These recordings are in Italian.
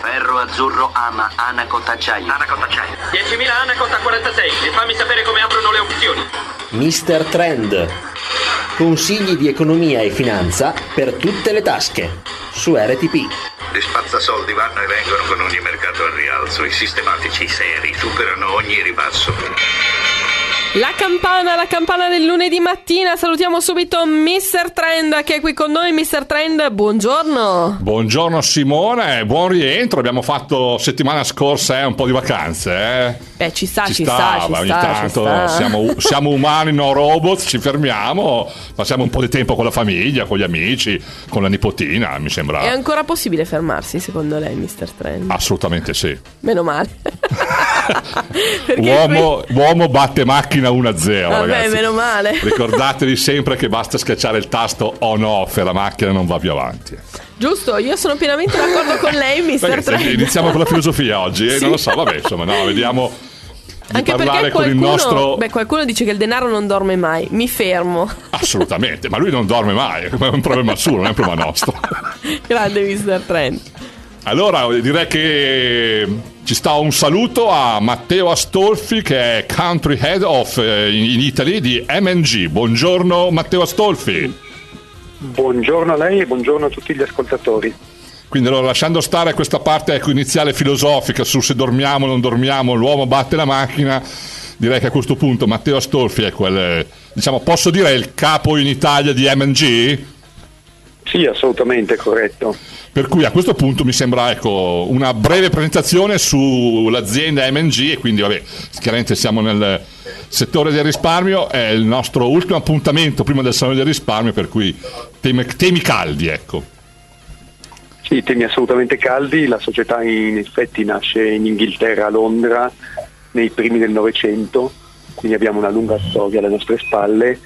Ferro azzurro ama Anacot acciaio. Anacot acciaio. 10.000 Anacot a 46 e fammi sapere come aprono le opzioni. Mr. Trend. Consigli di economia e finanza per tutte le tasche. Su RTP. Gli spazzasoldi vanno e vengono con ogni mercato al rialzo. I sistematici seri superano ogni ribasso. La campana, la campana del lunedì mattina. Salutiamo subito Mr. Trend che è qui con noi. Mr. Trend, buongiorno. Buongiorno Simone, buon rientro. Abbiamo fatto settimana scorsa eh, un po' di vacanze. Eh. Beh, ci sta, ci, ci sta, stava, ci ogni sta, tanto sta. Siamo, siamo umani, no robot, ci fermiamo, passiamo un po' di tempo con la famiglia, con gli amici, con la nipotina, mi sembra. È ancora possibile fermarsi, secondo lei, Mr. Trend? Assolutamente sì. Meno male. Uomo, uomo batte macchina 1-0. Vabbè, ragazzi. meno male. Ricordatevi sempre che basta schiacciare il tasto on off e la macchina non va più avanti. Giusto, io sono pienamente d'accordo con lei, Mr. Trend. iniziamo con la filosofia oggi, eh? Sì. non lo so, vabbè, insomma, no, vediamo di Anche parlare perché con il qualcuno, nostro beh, qualcuno dice che il denaro non dorme mai. Mi fermo. assolutamente, ma lui non dorme mai, è un problema suo, non è un problema nostro. Grande Mr. Trend. Allora, direi che ci sta un saluto a Matteo Astolfi che è Country Head of eh, in in Italy di MNG. Buongiorno Matteo Astolfi. Buongiorno a lei e buongiorno a tutti gli ascoltatori. Quindi allora, lasciando stare questa parte ecco, iniziale filosofica su se dormiamo o non dormiamo, l'uomo batte la macchina, direi che a questo punto Matteo Astolfi è quel, diciamo, posso dire il capo in Italia di MNG? Sì, assolutamente corretto. Per cui a questo punto mi sembra ecco, una breve presentazione sull'azienda MNG e quindi vabbè, chiaramente siamo nel settore del risparmio, è il nostro ultimo appuntamento prima del salone del risparmio, per cui temi, temi caldi ecco. Sì, temi assolutamente caldi. La società in effetti nasce in Inghilterra, a Londra, nei primi del Novecento, quindi abbiamo una lunga storia alle nostre spalle.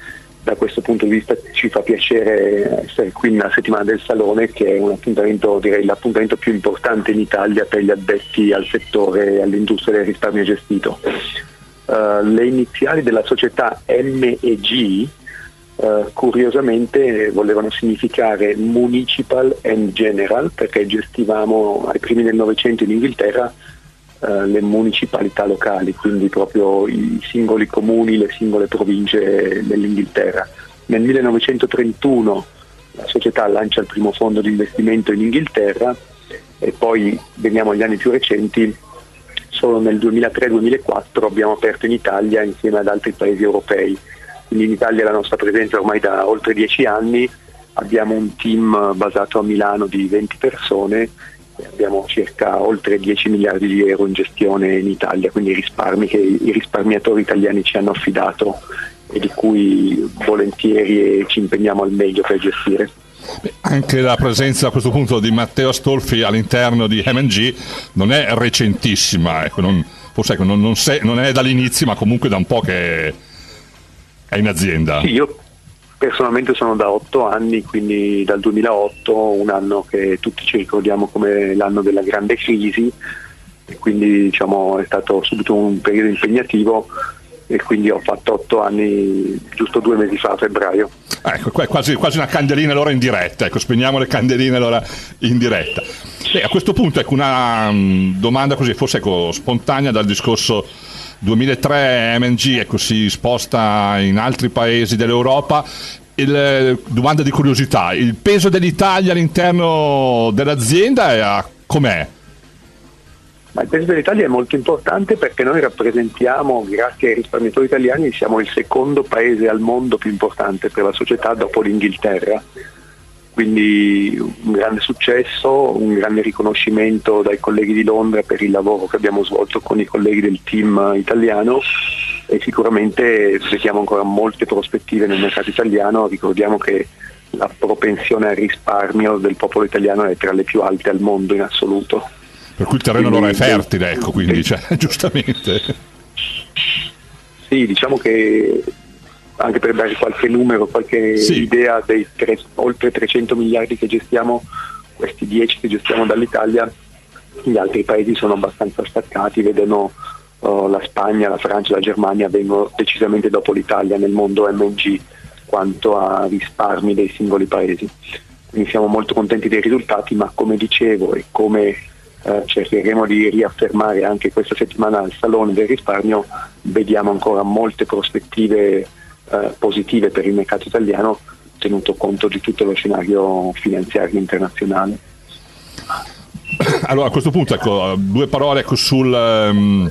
Da questo punto di vista ci fa piacere essere qui nella settimana del Salone, che è un appuntamento, direi l'appuntamento più importante in Italia per gli addetti al settore e all'industria del risparmio gestito. Eh, le iniziali della società MEG eh, curiosamente volevano significare Municipal and General perché gestivamo ai primi del Novecento in Inghilterra eh, le municipalità locali, quindi proprio i singoli comuni, le singole province dell'Inghilterra. Nel 1931 la società lancia il primo fondo di investimento in Inghilterra e poi veniamo agli anni più recenti, solo nel 2003-2004 abbiamo aperto in Italia insieme ad altri paesi europei. Quindi in Italia la nostra presenza ormai da oltre dieci anni, abbiamo un team basato a Milano di 20 persone abbiamo circa oltre 10 miliardi di euro in gestione in Italia, quindi risparmi che i risparmiatori italiani ci hanno affidato e di cui volentieri ci impegniamo al meglio per gestire. Anche la presenza a questo punto di Matteo Astolfi all'interno di MNG non è recentissima, ecco, non, forse ecco, non, non se- non è dall'inizio, ma comunque da un po' che è in azienda. Sì, io personalmente sono da otto anni, quindi dal 2008, un anno che tutti ci ricordiamo come l'anno della grande crisi, e quindi diciamo, è stato subito un periodo impegnativo e quindi ho fatto otto anni giusto due mesi fa a febbraio. Ecco, quasi, quasi una candelina allora in diretta, ecco, spegniamo le candeline allora in diretta. Beh, a questo punto ecco una mm, domanda così, forse ecco, spontanea dal discorso 2003 MNG ecco, si sposta in altri paesi dell'Europa. Il, eh, domanda di curiosità, il peso dell'Italia all'interno dell'azienda è a- com'è? Ma il peso dell'Italia è molto importante perché noi rappresentiamo, grazie ai risparmiatori italiani, siamo il secondo paese al mondo più importante per la società dopo l'Inghilterra. Quindi un grande successo, un grande riconoscimento dai colleghi di Londra per il lavoro che abbiamo svolto con i colleghi del team italiano e sicuramente vediamo ancora molte prospettive nel mercato italiano. Ricordiamo che la propensione al risparmio del popolo italiano è tra le più alte al mondo in assoluto. Per cui il terreno allora è Quindi- fertile, ecco, quindi cioè, giustamente. Sì, diciamo che anche per dare qualche numero, qualche Sì. idea dei tre- oltre 300 miliardi che gestiamo, questi 10 che gestiamo dall'Italia, gli altri paesi sono abbastanza staccati, vedono uh, la Spagna, la Francia, la Germania vengono decisamente dopo l'Italia nel mondo MNG quanto a risparmi dei singoli paesi. Quindi siamo molto contenti dei risultati, ma come dicevo e come eh, cercheremo di riaffermare anche questa settimana al Salone del risparmio, vediamo ancora molte prospettive eh, positive per il mercato italiano tenuto conto di tutto lo scenario finanziario internazionale. Allora a questo punto ecco, due parole ecco, sul, ehm,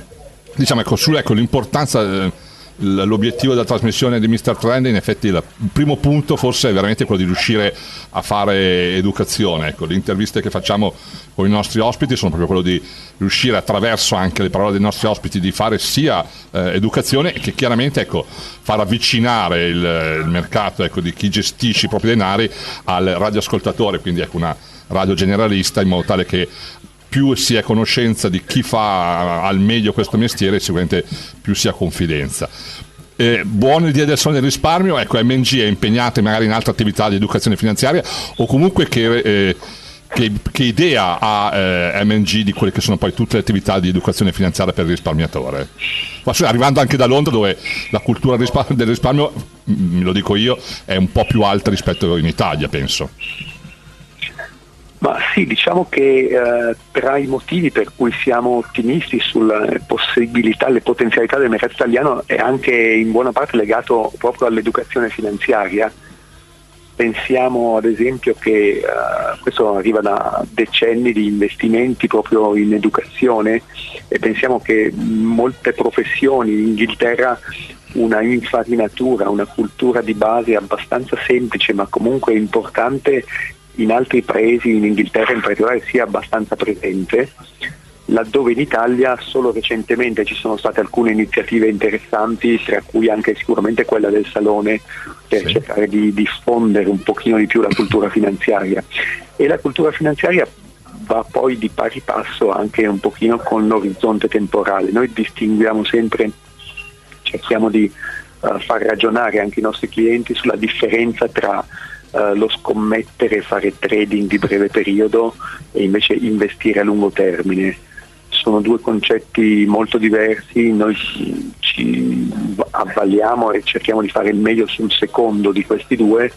diciamo, ecco, sull'importanza ecco, l'obiettivo della trasmissione di Mr. Trend in effetti il primo punto forse è veramente quello di riuscire a fare educazione ecco, le interviste che facciamo con i nostri ospiti sono proprio quello di riuscire attraverso anche le parole dei nostri ospiti di fare sia eh, educazione che chiaramente ecco, far avvicinare il, il mercato ecco, di chi gestisce i propri denari al radioascoltatore quindi ecco, una radio generalista in modo tale che più si è conoscenza di chi fa al meglio questo mestiere, sicuramente più si ha confidenza. Eh, buono l'idea del sogno del risparmio, ecco MNG è impegnata magari in altre attività di educazione finanziaria o comunque che, eh, che, che idea ha eh, MNG di quelle che sono poi tutte le attività di educazione finanziaria per il risparmiatore? Arrivando anche da Londra dove la cultura del risparmio, me lo dico io, è un po' più alta rispetto in Italia, penso. Ma sì, diciamo che eh, tra i motivi per cui siamo ottimisti sulle possibilità, le potenzialità del mercato italiano è anche in buona parte legato proprio all'educazione finanziaria. Pensiamo ad esempio che eh, questo arriva da decenni di investimenti proprio in educazione e pensiamo che molte professioni in Inghilterra una infarinatura, una cultura di base abbastanza semplice ma comunque importante in altri paesi, in Inghilterra in particolare, sia abbastanza presente, laddove in Italia solo recentemente ci sono state alcune iniziative interessanti, tra cui anche sicuramente quella del Salone, per sì. cercare di diffondere un pochino di più la cultura finanziaria. E la cultura finanziaria va poi di pari passo anche un pochino con l'orizzonte temporale. Noi distinguiamo sempre, cerchiamo di uh, far ragionare anche i nostri clienti sulla differenza tra eh, lo scommettere, fare trading di breve periodo e invece investire a lungo termine. Sono due concetti molto diversi, noi ci avvaliamo e cerchiamo di fare il meglio sul secondo di questi due,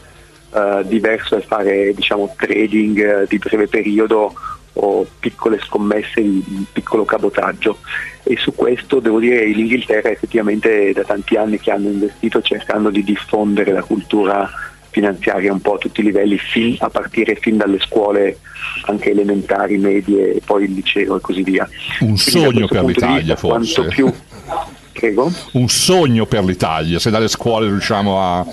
uh, diverso è fare diciamo, trading eh, di breve periodo o piccole scommesse di piccolo cabotaggio e su questo devo dire che l'Inghilterra effettivamente da tanti anni che hanno investito cercando di diffondere la cultura finanziaria un po' a tutti i livelli, fin, a partire fin dalle scuole anche elementari, medie e poi il liceo e così via. Un Quindi sogno per l'Italia vista, forse. Più... Un sogno per l'Italia, se dalle scuole riusciamo a...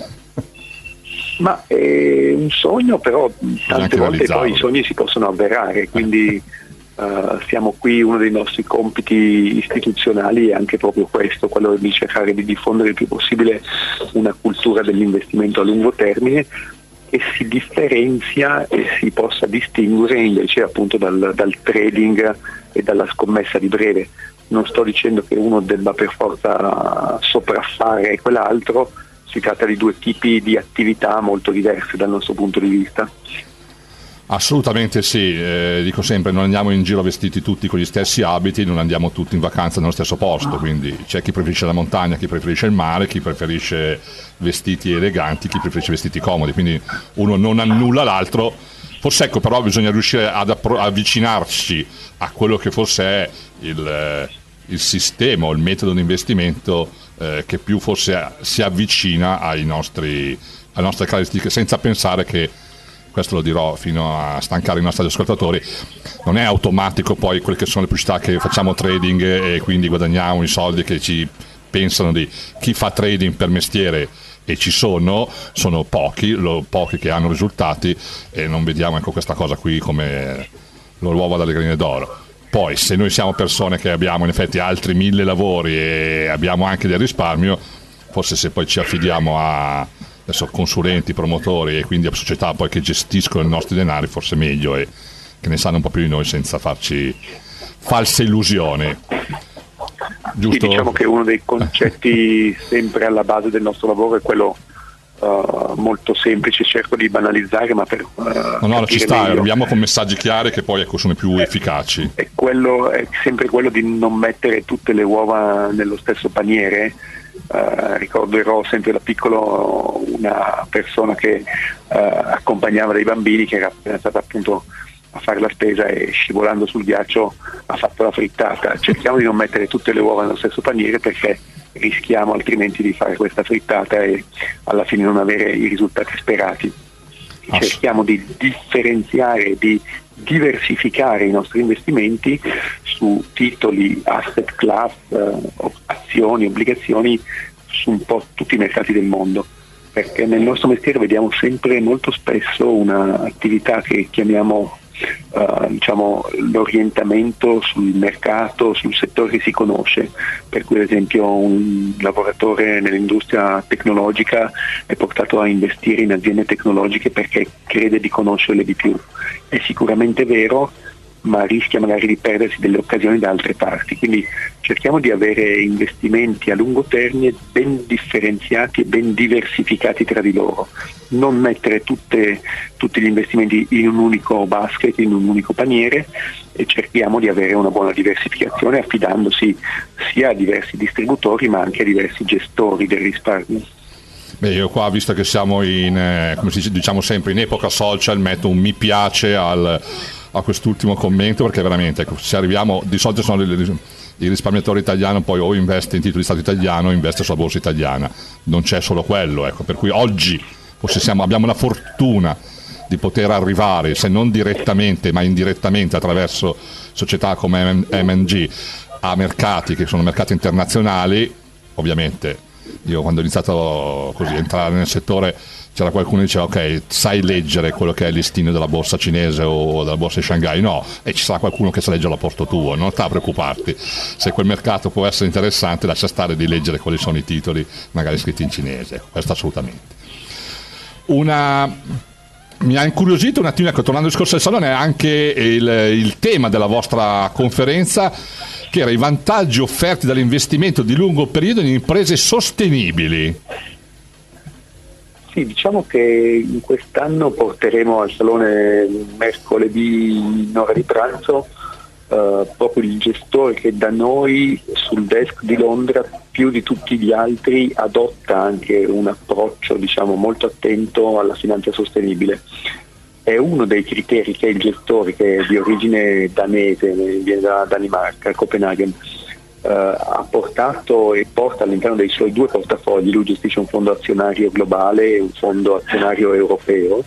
Ma è un sogno, però tante volte poi i sogni si possono avverare, quindi Uh, siamo qui, uno dei nostri compiti istituzionali è anche proprio questo, quello di cercare di diffondere il più possibile una cultura dell'investimento a lungo termine che si differenzia e si possa distinguere invece appunto dal, dal trading e dalla scommessa di breve. Non sto dicendo che uno debba per forza sopraffare quell'altro, si tratta di due tipi di attività molto diverse dal nostro punto di vista. Assolutamente sì, eh, dico sempre, non andiamo in giro vestiti tutti con gli stessi abiti, non andiamo tutti in vacanza nello stesso posto, quindi c'è chi preferisce la montagna, chi preferisce il mare, chi preferisce vestiti eleganti, chi preferisce vestiti comodi, quindi uno non annulla l'altro, forse ecco però bisogna riuscire ad appro- avvicinarci a quello che forse è il, il sistema o il metodo di investimento eh, che più forse si avvicina nostri, alle nostre caratteristiche senza pensare che questo lo dirò fino a stancare i nostri ascoltatori, non è automatico poi quelle che sono le pubblicità che facciamo trading e quindi guadagniamo i soldi che ci pensano di chi fa trading per mestiere e ci sono, sono pochi, lo, pochi che hanno risultati e non vediamo ecco, questa cosa qui come l'uovo dalle grine d'oro. Poi se noi siamo persone che abbiamo in effetti altri mille lavori e abbiamo anche del risparmio, forse se poi ci affidiamo a, adesso consulenti, promotori e quindi a società poi che gestiscono i nostri denari, forse meglio e che ne sanno un po' più di noi senza farci false illusioni. Giusto? Sì, diciamo che uno dei concetti sempre alla base del nostro lavoro è quello uh, molto semplice, cerco di banalizzare, ma per... Uh, no, no, ci sta, arriviamo con messaggi chiari che poi ecco, sono più è, efficaci. È, quello, è sempre quello di non mettere tutte le uova nello stesso paniere, Uh, ricorderò sempre da piccolo una persona che uh, accompagnava dei bambini che era stata appunto a fare la spesa e scivolando sul ghiaccio ha fatto la frittata. Cerchiamo di non mettere tutte le uova nello stesso paniere perché rischiamo altrimenti di fare questa frittata e alla fine non avere i risultati sperati. Cerchiamo di differenziare, di diversificare i nostri investimenti su titoli, asset class, eh, azioni, obbligazioni su un po' tutti i mercati del mondo. Perché nel nostro mestiere vediamo sempre molto spesso un'attività che chiamiamo Uh, diciamo, l'orientamento sul mercato, sul settore che si conosce, per cui ad esempio un lavoratore nell'industria tecnologica è portato a investire in aziende tecnologiche perché crede di conoscerle di più. È sicuramente vero, ma rischia magari di perdersi delle occasioni da altre parti. Quindi cerchiamo di avere investimenti a lungo termine ben differenziati e ben diversificati tra di loro, non mettere tutte, tutti gli investimenti in un unico basket, in un unico paniere e cerchiamo di avere una buona diversificazione affidandosi sia a diversi distributori ma anche a diversi gestori del risparmio. Beh, io qua, visto che siamo in, eh, come si dice, diciamo sempre, in epoca social, metto un mi piace al, a quest'ultimo commento perché veramente ecco, se arriviamo di solito sono il risparmiatore italiano poi o investe in titoli di Stato italiano o investe sulla borsa italiana. Non c'è solo quello ecco, per cui oggi siamo, abbiamo la fortuna di poter arrivare se non direttamente ma indirettamente attraverso società come MNG a mercati che sono mercati internazionali ovviamente io quando ho iniziato così a entrare nel settore c'era qualcuno che diceva ok sai leggere quello che è il listino della borsa cinese o della borsa di Shanghai? No e ci sarà qualcuno che sa leggere posto tuo non sta a preoccuparti. Se quel mercato può essere interessante lascia stare di leggere quali sono i titoli magari scritti in cinese questo assolutamente. Una mi ha incuriosito un attimo, ecco, tornando al discorso del salone, anche il, il tema della vostra conferenza che era i vantaggi offerti dall'investimento di lungo periodo in imprese sostenibili. Sì, diciamo che quest'anno porteremo al salone mercoledì in ora di pranzo eh, proprio il gestore che da noi sul desk di Londra più di tutti gli altri adotta anche un approccio diciamo, molto attento alla finanza sostenibile. È uno dei criteri che il gestore, che è di origine danese, viene da Danimarca, Copenaghen, ha portato e porta all'interno dei suoi due portafogli, lui gestisce un fondo azionario globale e un fondo azionario europeo,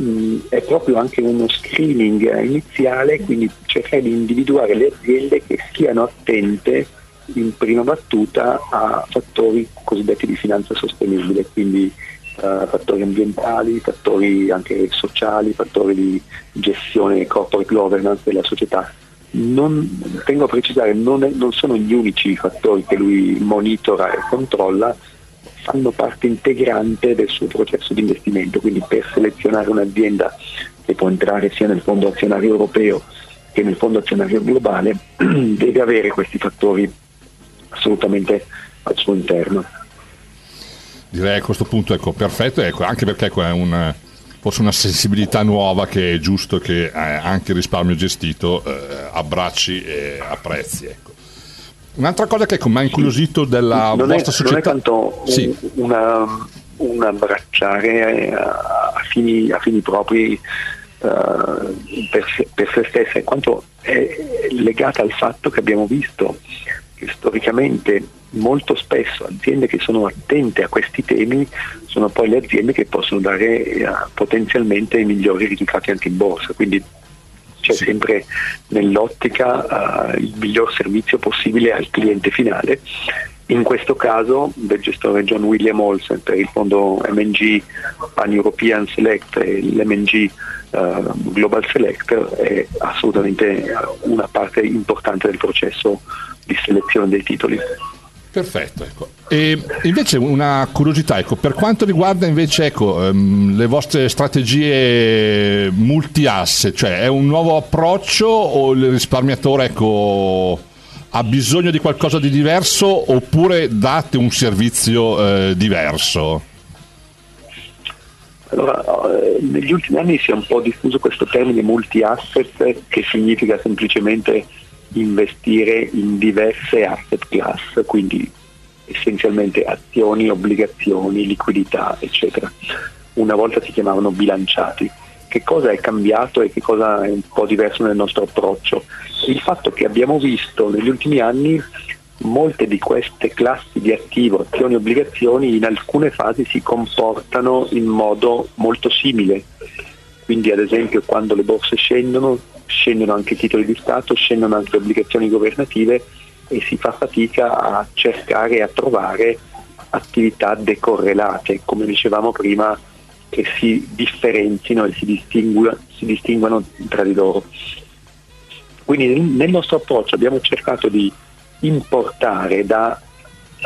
mm, è proprio anche uno screening iniziale, quindi cercare di individuare le aziende che siano attente in prima battuta a fattori cosiddetti di finanza sostenibile, quindi uh, fattori ambientali, fattori anche sociali, fattori di gestione corporate governance della società non, tengo a precisare, non, è, non sono gli unici fattori che lui monitora e controlla, fanno parte integrante del suo processo di investimento, quindi per selezionare un'azienda che può entrare sia nel fondo azionario europeo che nel fondo azionario globale, deve avere questi fattori assolutamente al suo interno. Direi a questo punto ecco, perfetto, ecco, anche perché ecco, è un, forse una sensibilità nuova che è giusto che eh, anche il risparmio gestito eh, abbracci e apprezzi. Ecco. Un'altra cosa che mi ha incuriosito della non vostra è, società... Non è tanto sì. una, un abbracciare a, a, fini, a fini, propri uh, per, se, per se stessa, quanto è legata al fatto che abbiamo visto che storicamente molto spesso aziende che sono attente a questi temi sono poi le aziende che possono dare eh, potenzialmente i migliori risultati anche in borsa. Quindi c'è sì. sempre nell'ottica uh, il miglior servizio possibile al cliente finale. In questo caso del gestore John William Olsen per il fondo MNG Pan European Select e l'MNG uh, Global Select è assolutamente una parte importante del processo di selezione dei titoli. Perfetto, ecco. E invece una curiosità, ecco, per quanto riguarda invece ecco, um, le vostre strategie multi-asse, cioè è un nuovo approccio o il risparmiatore ecco, ha bisogno di qualcosa di diverso oppure date un servizio eh, diverso? Allora, eh, negli ultimi anni si è un po' diffuso questo termine multi-asset che significa semplicemente investire in diverse asset class, quindi essenzialmente azioni, obbligazioni, liquidità, eccetera. Una volta si chiamavano bilanciati, che cosa è cambiato e che cosa è un po' diverso nel nostro approccio. Il fatto che abbiamo visto negli ultimi anni molte di queste classi di attivo, azioni e obbligazioni, in alcune fasi si comportano in modo molto simile. Quindi ad esempio quando le borse scendono, scendono anche i titoli di Stato, scendono anche le obbligazioni governative e si fa fatica a cercare e a trovare attività decorrelate, come dicevamo prima, che si differenzino e si, distingu- si distinguano tra di loro. Quindi nel nostro approccio abbiamo cercato di importare da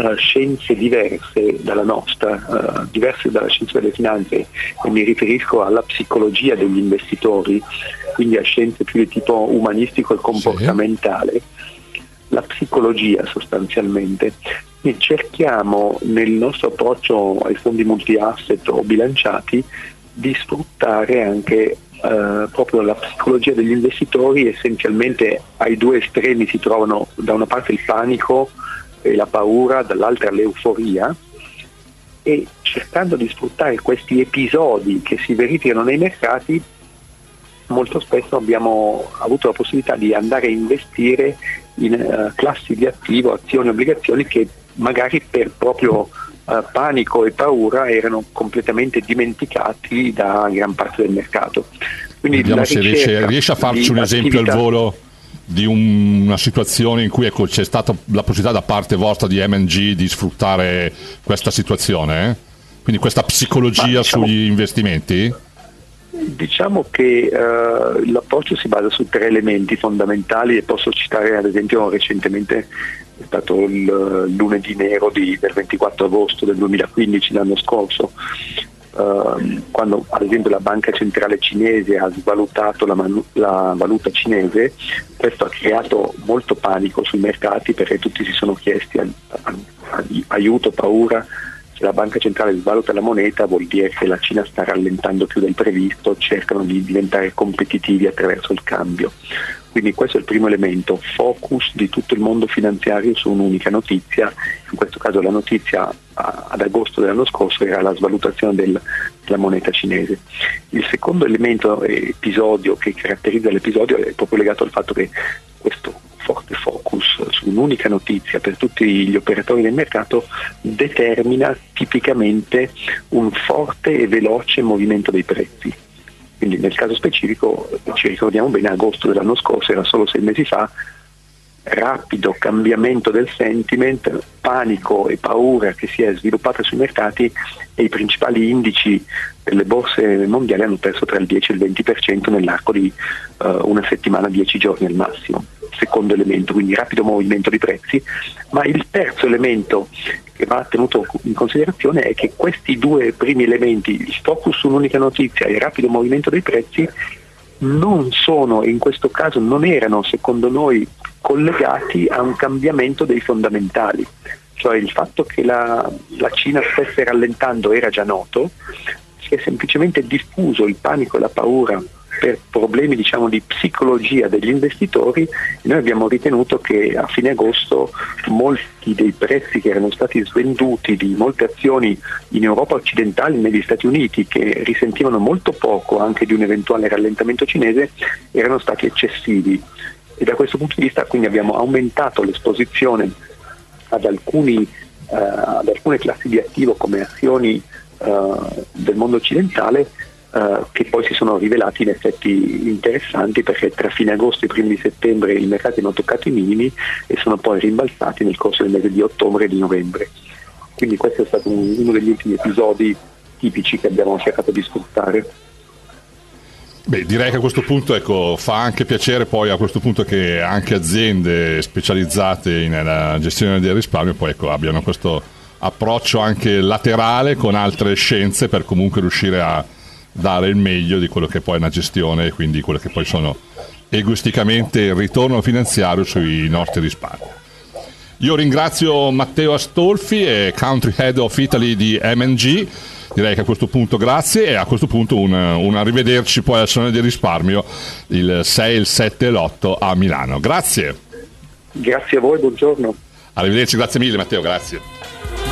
uh, scienze diverse dalla nostra, uh, diverse dalla scienza delle finanze, e mi riferisco alla psicologia degli investitori, quindi a scienze più di tipo umanistico e comportamentale. Sì. La psicologia sostanzialmente, e cerchiamo nel nostro approccio ai fondi multi-asset o bilanciati di sfruttare anche eh, proprio la psicologia degli investitori, essenzialmente ai due estremi si trovano da una parte il panico la paura, dall'altra l'euforia e cercando di sfruttare questi episodi che si verificano nei mercati molto spesso abbiamo avuto la possibilità di andare a investire in uh, classi di attivo, azioni e obbligazioni che magari per proprio uh, panico e paura erano completamente dimenticati da gran parte del mercato. Quindi Vediamo se riesce, riesce, a farci un esempio al volo di un, una situazione in cui ecco, c'è stata la possibilità da parte vostra di MNG di sfruttare questa situazione? Eh? Quindi questa psicologia diciamo, sugli investimenti? Diciamo che uh, l'approccio si basa su tre elementi fondamentali e posso citare ad esempio recentemente è stato il lunedì nero di, del 24 agosto del 2015, l'anno scorso, Uh, quando ad esempio la banca centrale cinese ha svalutato la, manu- la, valuta cinese, questo ha creato molto panico sui mercati perché tutti si sono chiesti a- a- aiuto, paura, la banca centrale svaluta la moneta vuol dire che la Cina sta rallentando più del previsto, cercano di diventare competitivi attraverso il cambio. Quindi questo è il primo elemento, focus di tutto il mondo finanziario su un'unica notizia, in questo caso la notizia ad agosto dell'anno scorso era la svalutazione del, della moneta cinese. Il secondo elemento, episodio che caratterizza l'episodio è proprio legato al fatto che questo su un'unica notizia per tutti gli operatori del mercato determina tipicamente un forte e veloce movimento dei prezzi. Quindi nel caso specifico, ci ricordiamo bene, agosto dell'anno scorso, era solo sei mesi fa, rapido cambiamento del sentiment, panico e paura che si è sviluppata sui mercati e i principali indici delle borse mondiali hanno perso tra il 10 e il 20% nell'arco di uh, una settimana, 10 giorni al massimo secondo elemento, quindi rapido movimento di prezzi, ma il terzo elemento che va tenuto in considerazione è che questi due primi elementi, il focus su un'unica notizia e il rapido movimento dei prezzi, non sono, in questo caso non erano secondo noi collegati a un cambiamento dei fondamentali, cioè il fatto che la, la Cina stesse rallentando era già noto, si è semplicemente diffuso il panico e la paura per problemi diciamo, di psicologia degli investitori noi abbiamo ritenuto che a fine agosto molti dei prezzi che erano stati svenduti di molte azioni in Europa occidentale e negli Stati Uniti che risentivano molto poco anche di un eventuale rallentamento cinese erano stati eccessivi. E da questo punto di vista quindi abbiamo aumentato l'esposizione ad, alcuni, uh, ad alcune classi di attivo come azioni uh, del mondo occidentale Uh, che poi si sono rivelati in effetti interessanti perché tra fine agosto e primi di settembre i mercati hanno toccato i minimi e sono poi rimbalzati nel corso del mese di ottobre e di novembre. Quindi questo è stato un, uno degli ultimi episodi tipici che abbiamo cercato di sfruttare. Beh, direi che a questo punto ecco, fa anche piacere poi punto che anche aziende specializzate nella gestione del risparmio poi ecco, abbiano questo approccio anche laterale con altre scienze per comunque riuscire a dare il meglio di quello che poi è una gestione e quindi quello che poi sono egoisticamente il ritorno finanziario sui nostri risparmi. Io ringrazio Matteo Astolfi e Country Head of Italy di MNG. Direi che a questo punto grazie e a questo punto un, un arrivederci poi al Salone del Risparmio il 6, il 7 e l'8 a Milano. Grazie. Grazie a voi, buongiorno. Arrivederci, grazie mille Matteo, grazie.